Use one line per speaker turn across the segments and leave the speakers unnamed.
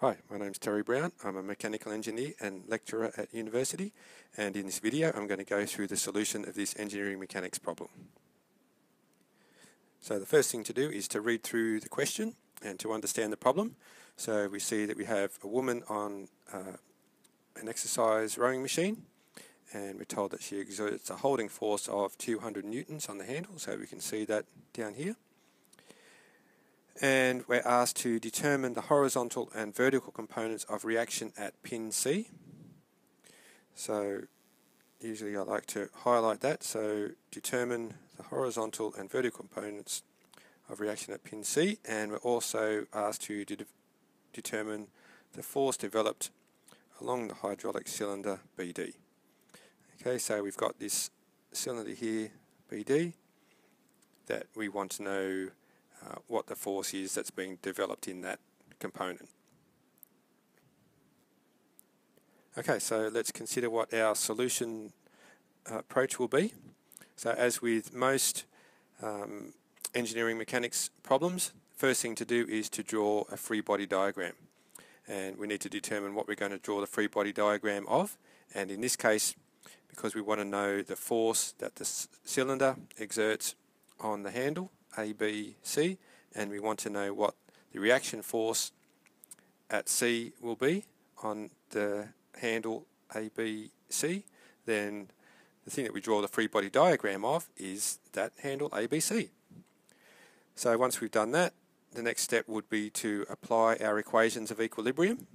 Hi, my name is Terry Brown. I'm a mechanical engineer and lecturer at university and in this video I'm going to go through the solution of this engineering mechanics problem. So the first thing to do is to read through the question and to understand the problem. So we see that we have a woman on uh, an exercise rowing machine and we're told that she exerts a holding force of 200 newtons on the handle so we can see that down here and we're asked to determine the horizontal and vertical components of reaction at pin C. So usually I like to highlight that, so determine the horizontal and vertical components of reaction at pin C and we're also asked to de determine the force developed along the hydraulic cylinder BD. Okay, so we've got this cylinder here, BD, that we want to know uh, what the force is that's being developed in that component. Okay, so let's consider what our solution uh, approach will be. So as with most um, engineering mechanics problems, first thing to do is to draw a free body diagram. And we need to determine what we're going to draw the free body diagram of. And in this case, because we want to know the force that the cylinder exerts on the handle, a, B, C, and we want to know what the reaction force at C will be on the handle A, B, C, then the thing that we draw the free body diagram of is that handle ABC. So once we've done that, the next step would be to apply our equations of equilibrium.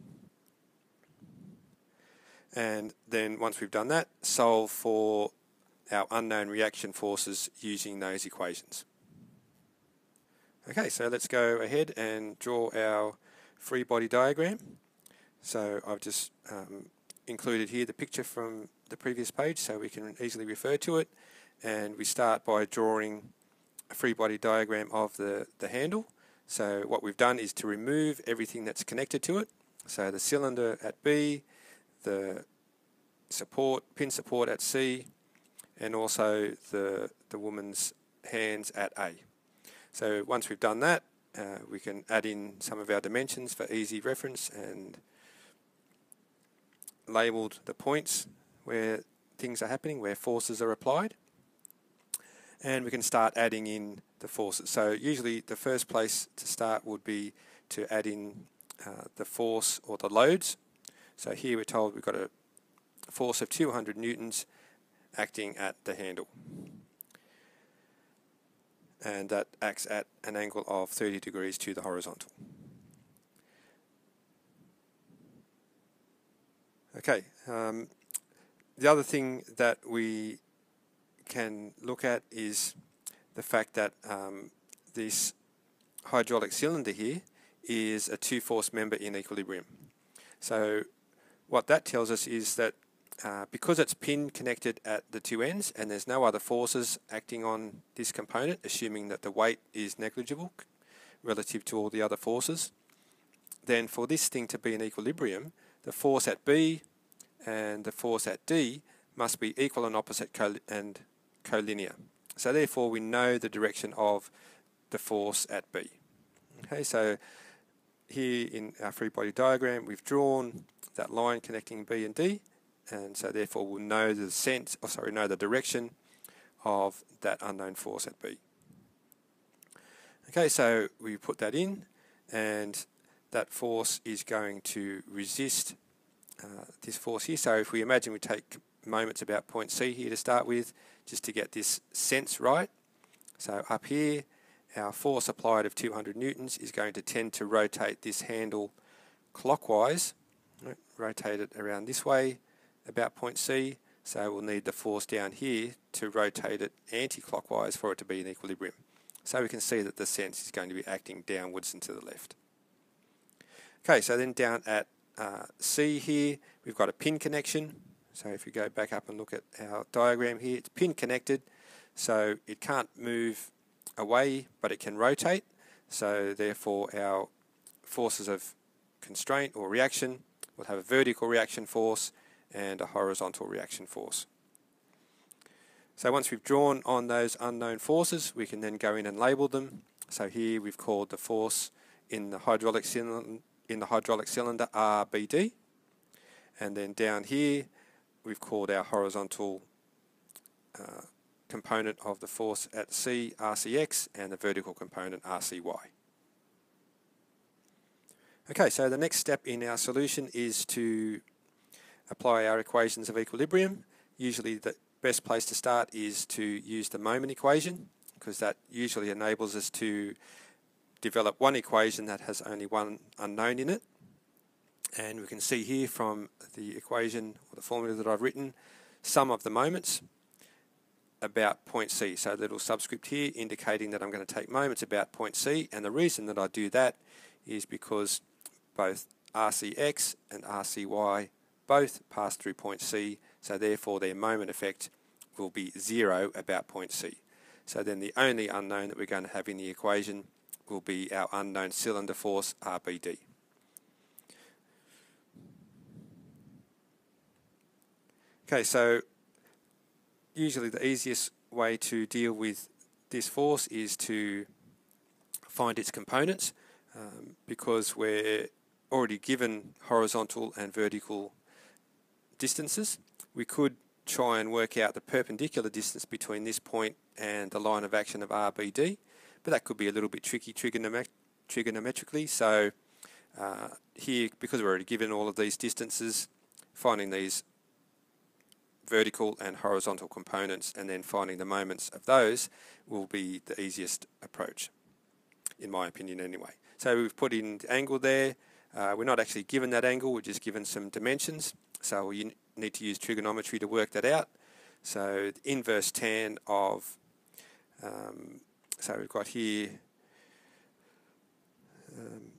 And then once we've done that, solve for our unknown reaction forces using those equations. Okay, so let's go ahead and draw our free body diagram. So I've just um, included here the picture from the previous page so we can easily refer to it. And we start by drawing a free body diagram of the, the handle. So what we've done is to remove everything that's connected to it. So the cylinder at B, the support, pin support at C, and also the, the woman's hands at A. So once we've done that, uh, we can add in some of our dimensions for easy reference and labelled the points where things are happening, where forces are applied. And we can start adding in the forces. So usually the first place to start would be to add in uh, the force or the loads. So here we're told we've got a force of 200 newtons acting at the handle and that acts at an angle of 30 degrees to the horizontal. Okay, um, the other thing that we can look at is the fact that um, this hydraulic cylinder here is a two-force member in equilibrium. So what that tells us is that uh, because it's pin connected at the two ends and there's no other forces acting on this component, assuming that the weight is negligible relative to all the other forces, then for this thing to be in equilibrium, the force at B and the force at D must be equal and opposite co and collinear. So therefore we know the direction of the force at B. Okay, so here in our free body diagram we've drawn that line connecting B and D and so therefore we'll know the sense, oh, sorry, know the direction of that unknown force at B. Okay, so we put that in, and that force is going to resist uh, this force here. So if we imagine we take moments about point C here to start with, just to get this sense right. So up here, our force applied of 200 newtons is going to tend to rotate this handle clockwise, rotate it around this way, about point C, so we'll need the force down here to rotate it anti-clockwise for it to be in equilibrium. So we can see that the sense is going to be acting downwards and to the left. Okay, so then down at uh, C here, we've got a pin connection. So if we go back up and look at our diagram here, it's pin connected, so it can't move away, but it can rotate. So therefore our forces of constraint or reaction will have a vertical reaction force and a horizontal reaction force. So once we've drawn on those unknown forces, we can then go in and label them. So here we've called the force in the hydraulic in the hydraulic cylinder RBD. And then down here, we've called our horizontal uh, component of the force at C RCX and the vertical component RCY. Okay, so the next step in our solution is to apply our equations of equilibrium. Usually the best place to start is to use the moment equation because that usually enables us to develop one equation that has only one unknown in it. And we can see here from the equation or the formula that I've written, sum of the moments about point C. So a little subscript here indicating that I'm going to take moments about point C. And the reason that I do that is because both RCX and RCY both pass through point C, so therefore their moment effect will be zero about point C. So then the only unknown that we're going to have in the equation will be our unknown cylinder force RBD. Okay, so usually the easiest way to deal with this force is to find its components um, because we're already given horizontal and vertical distances. We could try and work out the perpendicular distance between this point and the line of action of RBD, but that could be a little bit tricky trigonomet trigonometrically. So uh, here, because we're already given all of these distances, finding these vertical and horizontal components and then finding the moments of those will be the easiest approach, in my opinion anyway. So we've put in the angle there, uh, we're not actually given that angle, we're just given some dimensions. So you need to use trigonometry to work that out. So inverse tan of, um, so we've got here um,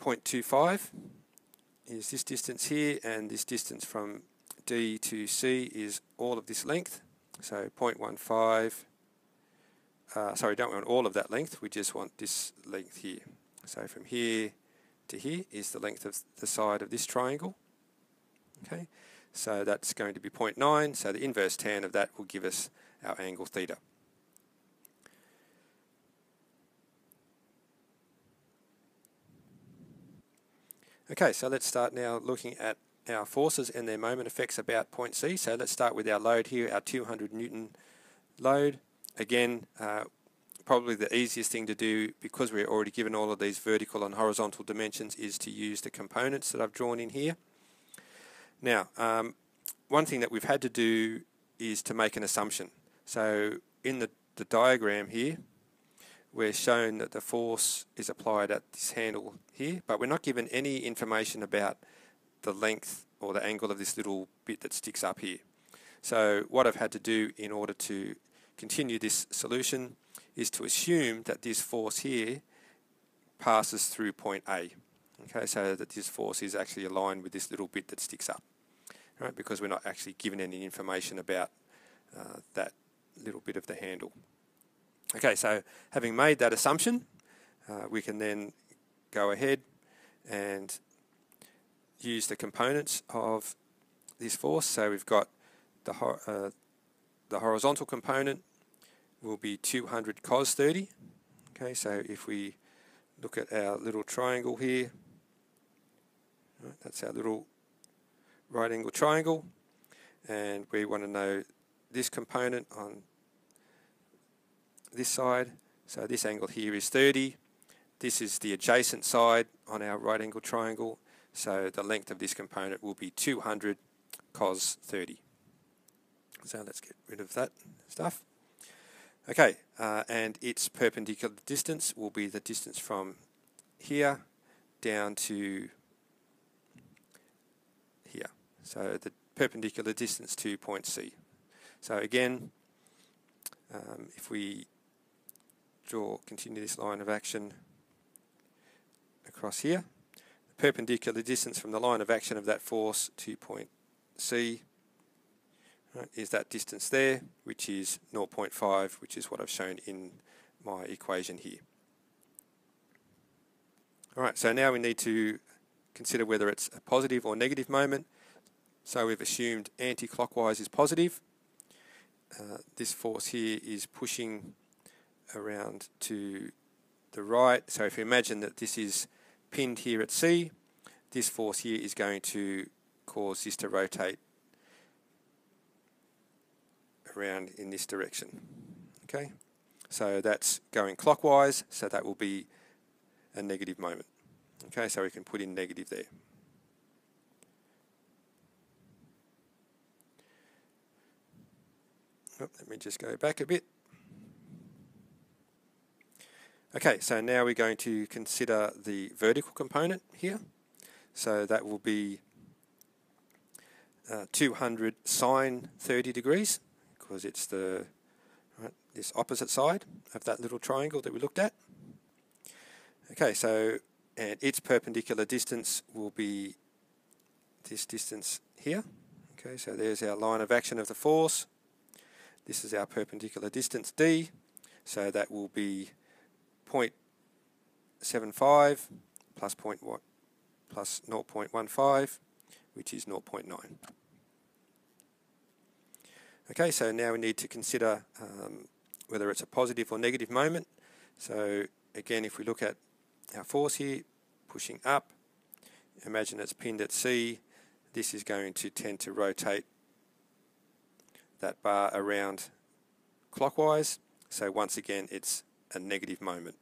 0.25 is this distance here, and this distance from D to C is all of this length. So 0.15, uh, sorry, don't want all of that length, we just want this length here. So from here to here is the length of the side of this triangle. Okay, so that's going to be 0.9, so the inverse tan of that will give us our angle theta. Okay, so let's start now looking at our forces and their moment effects about point C. So let's start with our load here, our 200 Newton load. Again, uh, probably the easiest thing to do because we're already given all of these vertical and horizontal dimensions is to use the components that I've drawn in here. Now, um, one thing that we've had to do is to make an assumption. So in the, the diagram here, we're shown that the force is applied at this handle here, but we're not given any information about the length or the angle of this little bit that sticks up here. So what I've had to do in order to continue this solution is to assume that this force here passes through point A. Okay, so that this force is actually aligned with this little bit that sticks up, right? Because we're not actually given any information about uh, that little bit of the handle. Okay, so having made that assumption, uh, we can then go ahead and use the components of this force. So we've got the, uh, the horizontal component will be 200 cos 30. Okay, so if we look at our little triangle here, right, that's our little right angle triangle, and we want to know this component on this side. So this angle here is 30. This is the adjacent side on our right angle triangle. So the length of this component will be 200 cos 30. So let's get rid of that stuff. Okay, uh, and its perpendicular distance will be the distance from here down to. So the perpendicular distance to point C. So again, um, if we draw, continue this line of action across here, the perpendicular distance from the line of action of that force to point C right, is that distance there, which is 0.5, which is what I've shown in my equation here. Alright, so now we need to consider whether it's a positive or negative moment. So we've assumed anti-clockwise is positive. Uh, this force here is pushing around to the right. So if you imagine that this is pinned here at C, this force here is going to cause this to rotate around in this direction. Okay, so that's going clockwise, so that will be a negative moment. Okay, so we can put in negative there. Let me just go back a bit. Okay, so now we're going to consider the vertical component here. So that will be uh, 200 sine 30 degrees because it's the right, this opposite side of that little triangle that we looked at. Okay, so and its perpendicular distance will be this distance here. Okay, so there's our line of action of the force. This is our perpendicular distance d, so that will be 0.75 plus, plus 0.15, which is 0.9. Okay, so now we need to consider um, whether it's a positive or negative moment. So again, if we look at our force here, pushing up, imagine it's pinned at C, this is going to tend to rotate that bar around clockwise. So once again, it's a negative moment.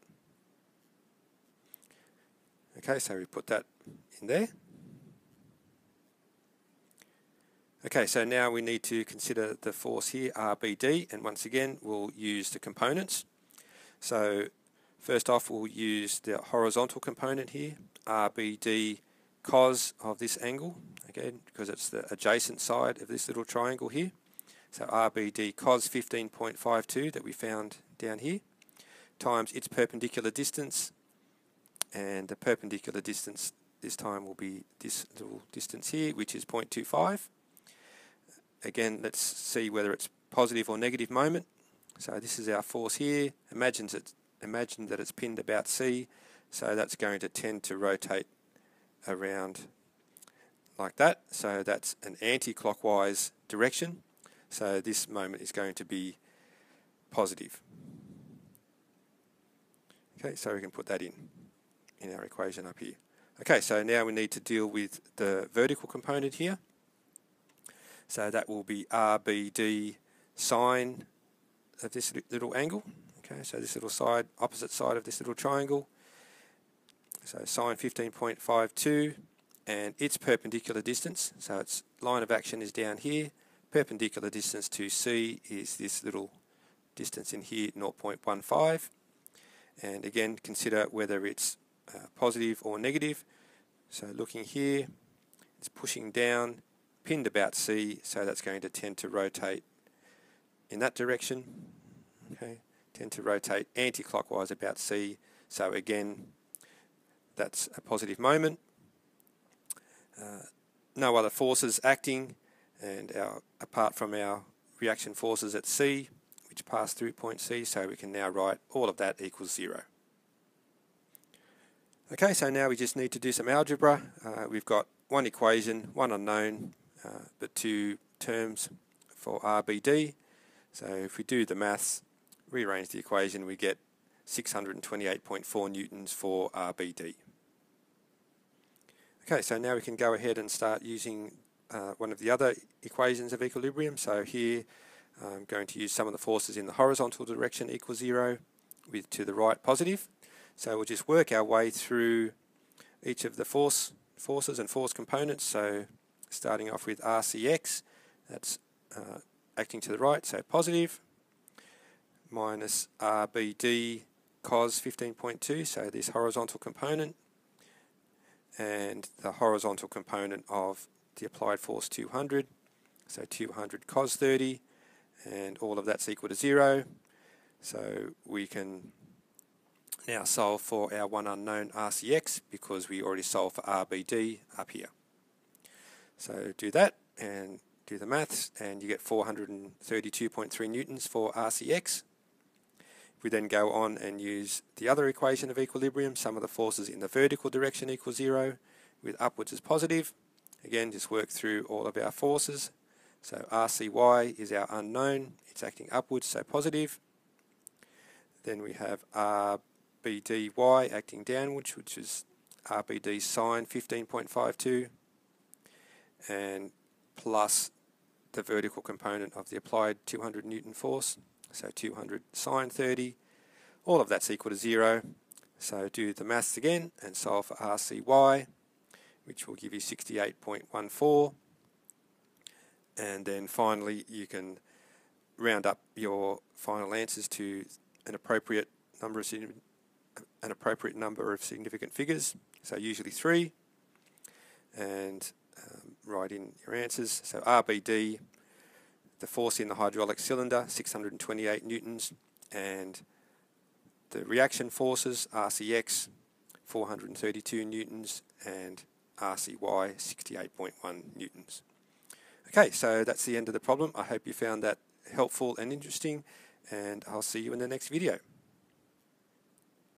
Okay, so we put that in there. Okay, so now we need to consider the force here, RBD, and once again, we'll use the components. So first off, we'll use the horizontal component here, RBD cos of this angle, again, because it's the adjacent side of this little triangle here. So RBD cos 15.52 that we found down here, times its perpendicular distance, and the perpendicular distance this time will be this little distance here, which is 0.25. Again, let's see whether it's positive or negative moment. So this is our force here. Imagine, it, imagine that it's pinned about C, so that's going to tend to rotate around like that. So that's an anti-clockwise direction. So this moment is going to be positive. Okay, so we can put that in, in our equation up here. Okay, so now we need to deal with the vertical component here. So that will be RBD sine of this little angle. Okay, so this little side, opposite side of this little triangle. So sine 15.52 and its perpendicular distance, so its line of action is down here, perpendicular distance to C is this little distance in here, 0.15. And again, consider whether it's uh, positive or negative. So looking here, it's pushing down, pinned about C, so that's going to tend to rotate in that direction. Okay, tend to rotate anti-clockwise about C. So again, that's a positive moment. Uh, no other forces acting, and our, apart from our reaction forces at C, which pass through point C, so we can now write all of that equals zero. Okay, so now we just need to do some algebra. Uh, we've got one equation, one unknown, uh, but two terms for RBD. So if we do the maths, rearrange the equation, we get 628.4 newtons for RBD. Okay, so now we can go ahead and start using uh, one of the other equations of equilibrium. So here I'm going to use sum of the forces in the horizontal direction equal zero with to the right positive. So we'll just work our way through each of the force forces and force components. So starting off with RCX, that's uh, acting to the right, so positive, minus RBD cos 15.2, so this horizontal component, and the horizontal component of the applied force 200, so 200 cos 30, and all of that's equal to zero. So we can now solve for our one unknown RCX because we already solved for RBD up here. So do that and do the maths and you get 432.3 newtons for RCX. We then go on and use the other equation of equilibrium, sum of the forces in the vertical direction equals zero, with upwards as positive. Again, just work through all of our forces. So RCY is our unknown, it's acting upwards, so positive. Then we have RBDY acting downwards, which is RBD sine 15.52 and plus the vertical component of the applied 200 Newton force, so 200 sine 30. All of that's equal to zero. So do the maths again and solve for RCY, which will give you 68.14. And then finally, you can round up your final answers to an appropriate number of an appropriate number of significant figures. So usually three, and um, write in your answers. So RBD, the force in the hydraulic cylinder, 628 newtons, and the reaction forces, RCX, 432 newtons, and RCY, 68.1 newtons. Okay, so that's the end of the problem. I hope you found that helpful and interesting, and I'll see you in the next video.